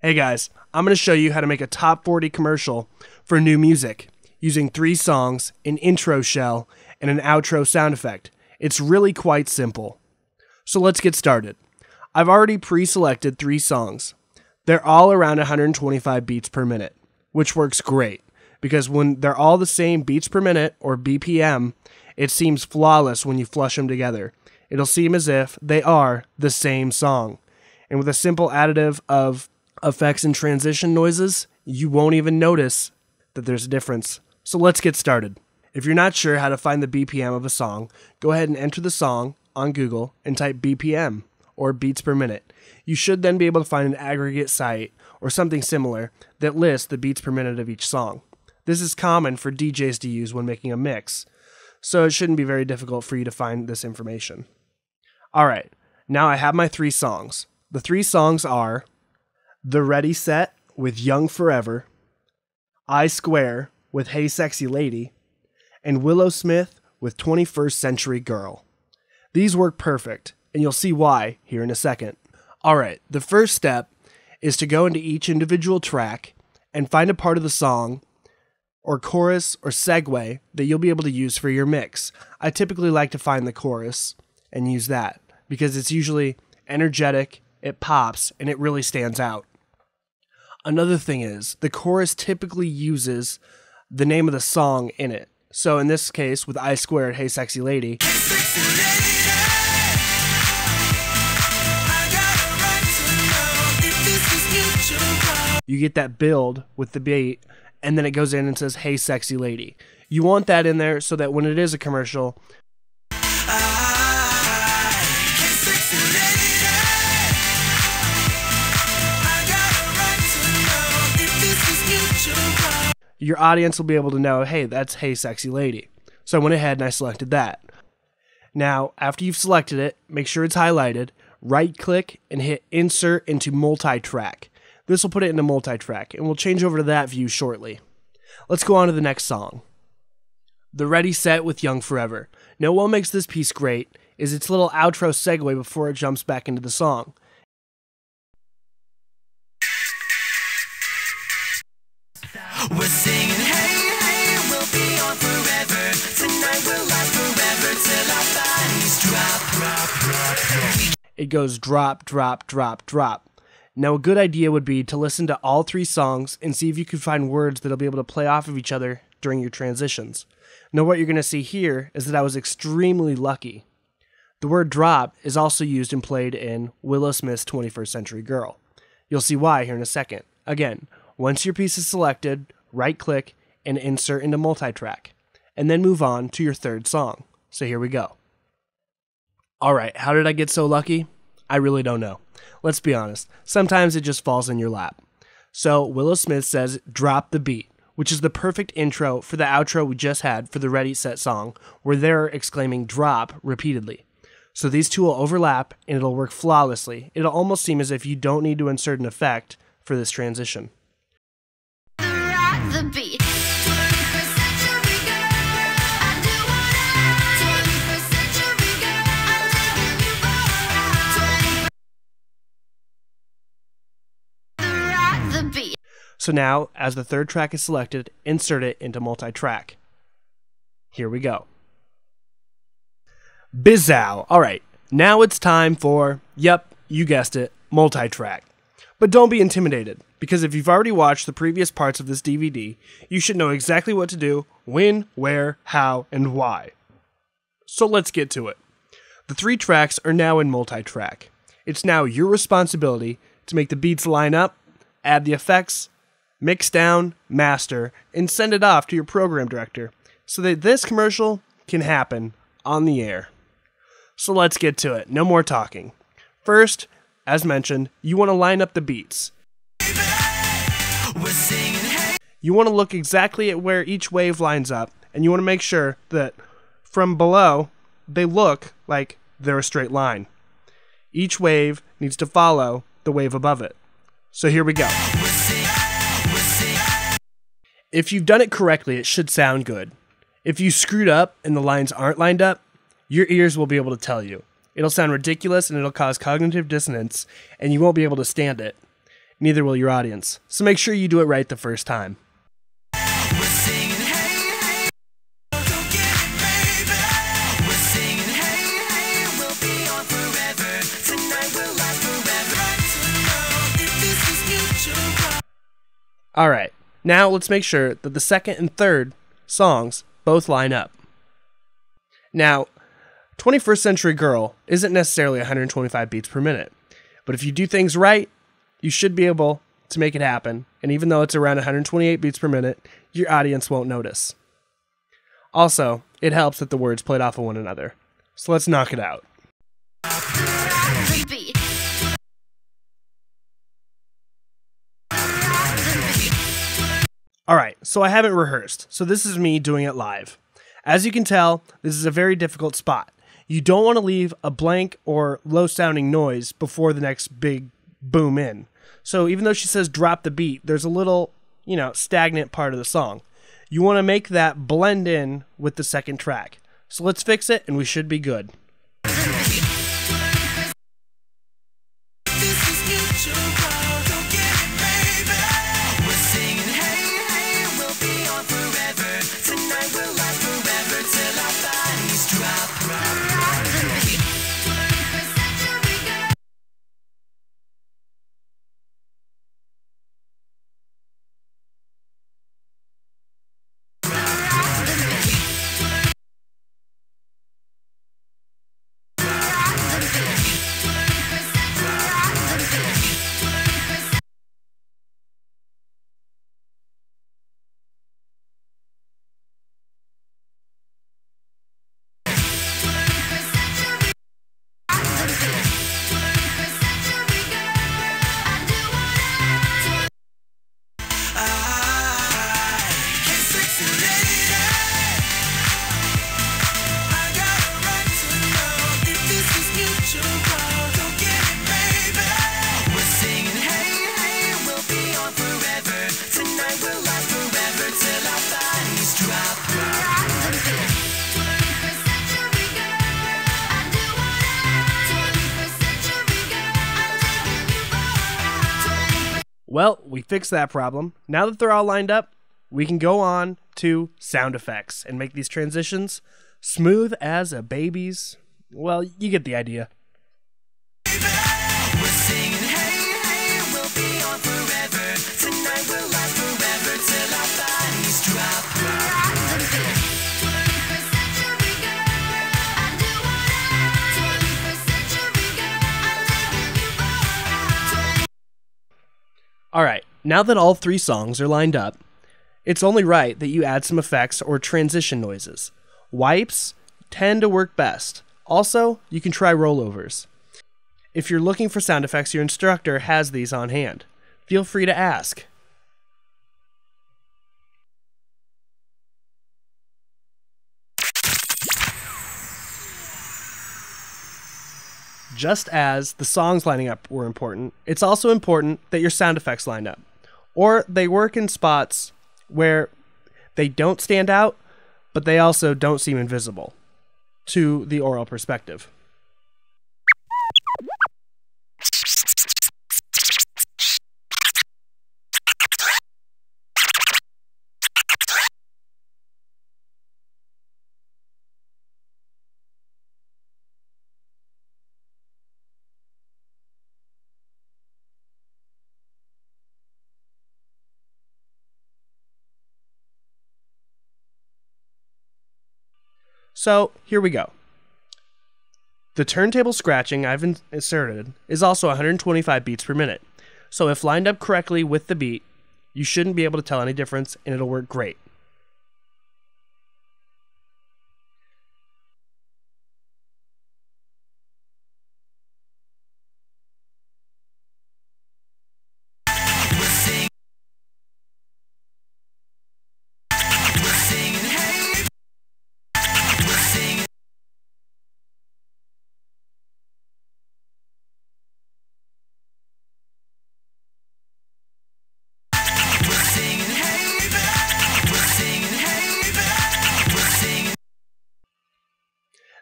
Hey guys, I'm going to show you how to make a top 40 commercial for new music using three songs, an intro shell, and an outro sound effect. It's really quite simple. So let's get started. I've already pre selected three songs. They're all around 125 beats per minute, which works great because when they're all the same beats per minute or BPM, it seems flawless when you flush them together. It'll seem as if they are the same song. And with a simple additive of effects and transition noises, you won't even notice that there's a difference. So let's get started. If you're not sure how to find the BPM of a song, go ahead and enter the song on Google and type BPM or beats per minute. You should then be able to find an aggregate site or something similar that lists the beats per minute of each song. This is common for DJs to use when making a mix, so it shouldn't be very difficult for you to find this information. All right, now I have my three songs. The three songs are The Ready Set with Young Forever, I Square with Hey Sexy Lady, and Willow Smith with 21st Century Girl. These work perfect, and you'll see why here in a second. All right, the first step is to go into each individual track and find a part of the song or chorus or segue that you'll be able to use for your mix. I typically like to find the chorus and use that because it's usually energetic, it pops, and it really stands out. Another thing is, the chorus typically uses the name of the song in it. So in this case, with I squared, Hey Sexy Lady, you get that build with the beat, and then it goes in and says, Hey Sexy Lady. You want that in there so that when it is a commercial, your audience will be able to know, hey, that's Hey Sexy Lady. So I went ahead and I selected that. Now, after you've selected it, make sure it's highlighted, right click and hit Insert into Multi Track. This will put it into multi track, and we'll change over to that view shortly. Let's go on to the next song. The Ready Set with Young Forever. Now, what makes this piece great is its little outro segue before it jumps back into the song. We're singing, hey, hey, we'll be on forever. Tonight will last forever till our bodies drop, drop, drop, drop. It goes drop, drop, drop, drop. Now, a good idea would be to listen to all three songs and see if you can find words that'll be able to play off of each other during your transitions. Now, what you're going to see here is that I was extremely lucky. The word drop is also used and played in Willow Smith's 21st Century Girl. You'll see why here in a second. Again, once your piece is selected, right click and insert into multi-track, and then move on to your third song. So here we go. All right, how did I get so lucky? I really don't know. Let's be honest. Sometimes it just falls in your lap. So Willow Smith says, drop the beat, which is the perfect intro for the outro we just had for the Ready Set song, where they're exclaiming drop repeatedly. So these two will overlap and it'll work flawlessly. It'll almost seem as if you don't need to insert an effect for this transition. Rock the beat. 21st century girl, I do what I 21st century girl, I'm taking you for a ride. 20 Rock the beat. So now, as the third track is selected, insert it into multi track. Here we go. Bizow. All right, now it's time for, yep, you guessed it, multi track. But don't be intimidated, because if you've already watched the previous parts of this DVD, you should know exactly what to do, when, where, how, and why. So let's get to it. The three tracks are now in multi track. It's now your responsibility to make the beats line up, add the effects, mix down, master, and send it off to your program director so that this commercial can happen on the air. So let's get to it. No more talking. First, as mentioned, you want to line up the beats. You want to look exactly at where each wave lines up, and you want to make sure that from below they look like they're a straight line. Each wave needs to follow the wave above it. So here we go. If you've done it correctly, it should sound good. If you screwed up and the lines aren't lined up, your ears will be able to tell you. It'll sound ridiculous and it'll cause cognitive dissonance, and you won't be able to stand it. Neither will your audience. So make sure you do it right the first time. We're singing, hey, hey, go get it, baby. We're singing, hey, hey, we'll be on forever. Tonight will last forever. Right to know if this is mutual. All right, now let's make sure that the second and third songs both line up. Now, 21st Century Girl isn't necessarily 125 beats per minute, but if you do things right, you should be able to make it happen. And even though it's around 128 beats per minute, your audience won't notice. Also, it helps that the words played off of one another. So let's knock it out. The beat. The beat. All right, so I haven't rehearsed, so this is me doing it live. As you can tell, this is a very difficult spot. You don't want to leave a blank or low sounding noise before the next big boom in. So even though she says drop the beat, there's a little, you know, stagnant part of the song. You want to make that blend in with the second track. So let's fix it and we should be good. This is Well, we fixed that problem. Now that they're all lined up, we can go on to sound effects and make these transitions smooth as a baby's. Well, you get the idea. We're All right, now that all three songs are lined up, it's only right that you add some effects or transition noises. Wipes tend to work best. Also, you can try rollovers. If you're looking for sound effects, your instructor has these on hand. Feel free to ask. Just as the songs lining up were important, it's also important that your sound effects line up. Or they work in spots where they don't stand out, but they also don't seem invisible to the oral perspective. So here we go. The turntable scratching I've inserted is also 125 beats per minute. So if lined up correctly with the beat, you shouldn't be able to tell any difference and it'll work great.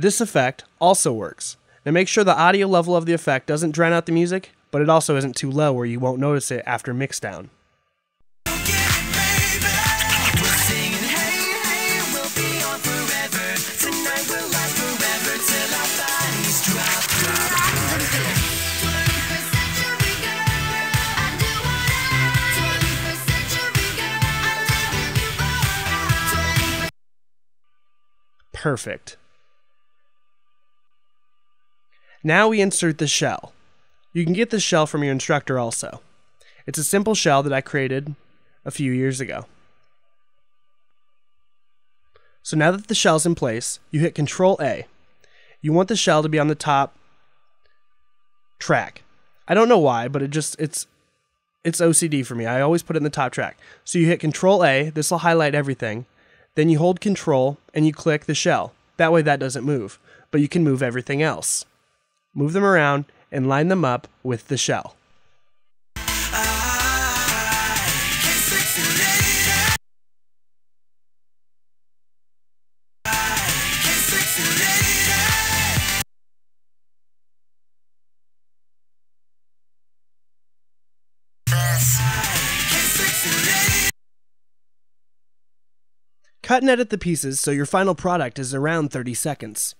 This effect also works. Now make sure the audio level of the effect doesn't drown out the music, but it also isn't too low where you won't notice it after mixdown. Don't get it, baby. We're singing, hey, hey, we'll be on forever. Tonight will last forever till our bodies drop. 21st century girl, I do whatever. 21st century girl, I'm taking you for a ride. Perfect. Now we insert the shell. You can get the shell from your instructor also. It's a simple shell that I created a few years ago. So now that the shell's in place, you hit Control A. You want the shell to be on the top track. I don't know why, but it just it's it's OCD for me. I always put it in the top track. So you hit Control A, this will highlight everything. Then you hold Control and you click the shell. That way that doesn't move, but you can move everything else. Move them around and line them up with the shell. Cut and edit the pieces so your final product is around 30 seconds.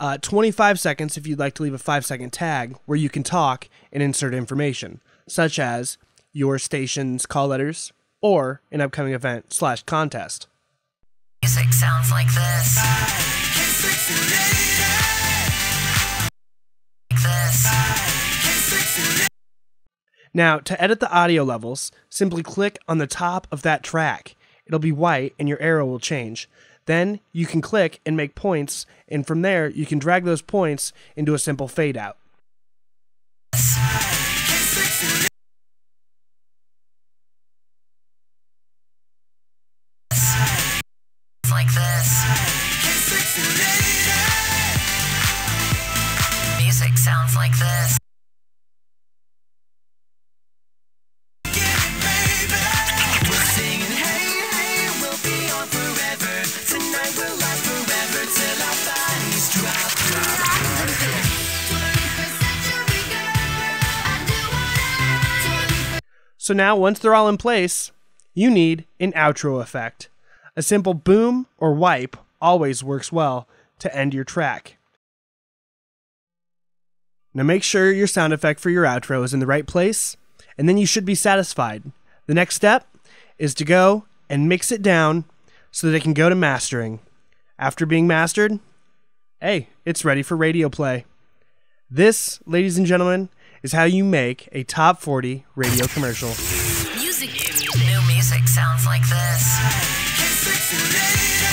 Uh, 25 seconds if you'd like to leave a 5 second tag where you can talk and insert information, such as your station's call letters or an upcoming event slash contest. Music sounds like this. Now, to edit the audio levels, simply click on the top of that track. It'll be white and your arrow will change. Then you can click and make points, and from there you can drag those points into a simple fade out. So now, once they're all in place, you need an outro effect. A simple boom or wipe always works well to end your track. Now make sure your sound effect for your outro is in the right place, and then you should be satisfied. The next step is to go and mix it down so that it can go to mastering. After being mastered, hey, it's ready for radio play. This, ladies and gentlemen, is how you make a top 40 radio commercial. Music. New music sounds like this.